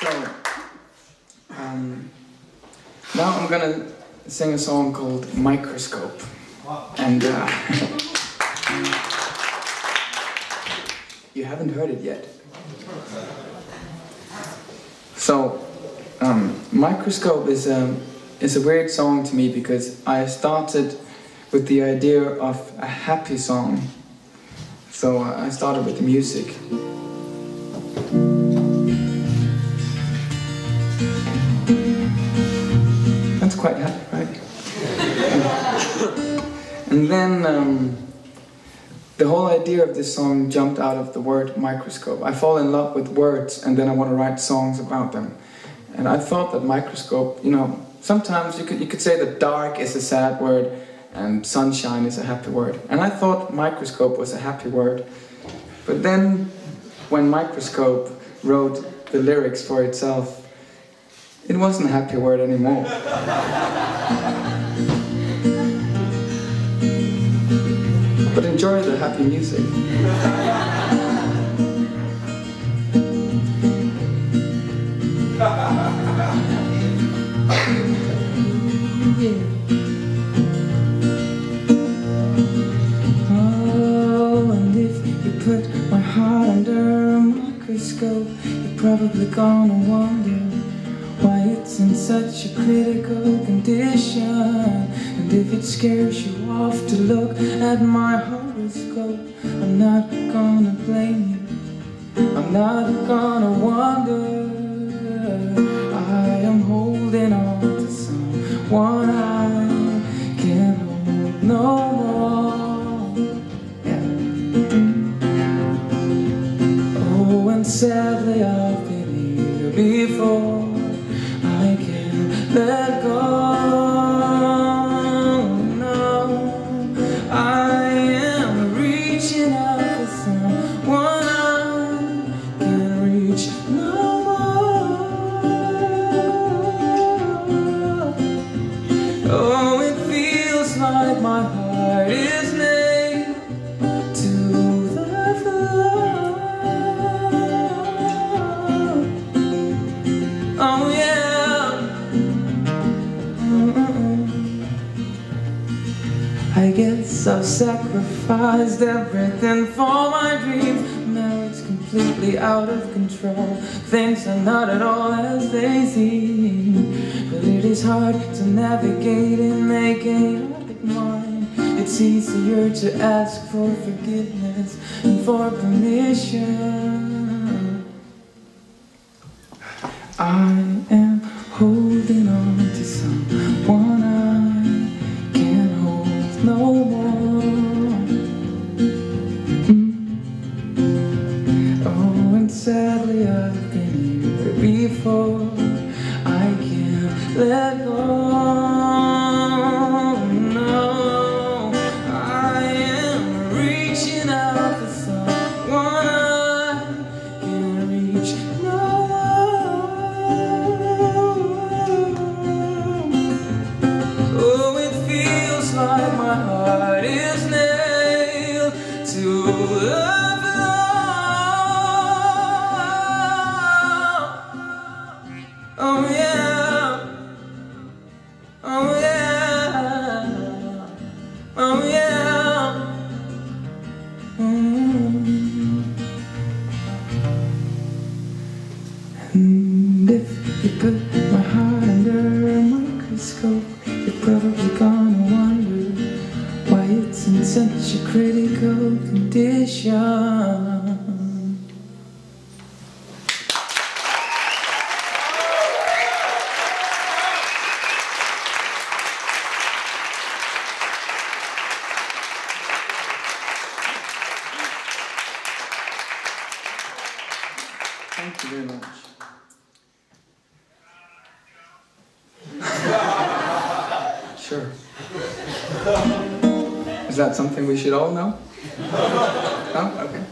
So, um, now I'm gonna sing a song called Microscope. And uh, you haven't heard it yet. So, um, Microscope is a, is a weird song to me because I started with the idea of a happy song. So uh, I started with the music. That's quite happy, right? and then um, the whole idea of this song jumped out of the word microscope. I fall in love with words and then I want to write songs about them. And I thought that microscope, you know, sometimes you could, you could say that dark is a sad word and sunshine is a happy word. And I thought microscope was a happy word. But then when microscope wrote the lyrics for itself, it wasn't a happy word anymore. but enjoy the happy music. Oh, put my heart under a microscope, you're probably gonna wonder why it's in such a critical condition. And if it scares you off to look at my horoscope, I'm not gonna blame you. I'm not gonna wonder. I am holding on to someone I can't hold no I can't let go. No, I am reaching out for someone I can reach no more. Oh, it feels like my heart is I guess I've sacrificed everything for my dreams. Now it's completely out of control. Things are not at all as they seem. But it is hard to navigate in making up its mind. It's easier to ask for forgiveness and for permission. Sadly I've been here before. I can't let go. No, I am reaching out for someone I reach no. Oh, it feels like my heart is nailed to And if you put my heart under a microscope, you're probably gonna wonder why it's in such a critical condition. Thank you very much. Sure. Is that something we should all know? No? Okay.